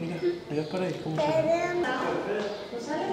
mira, mira para ahí cómo sale. ¿No sale?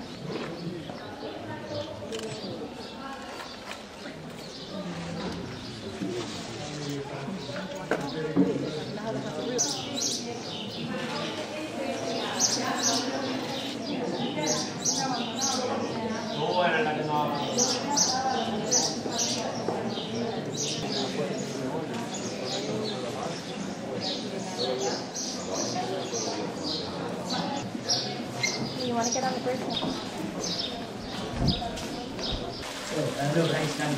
You want to get on the bridge? So, uh, no, nice, nice.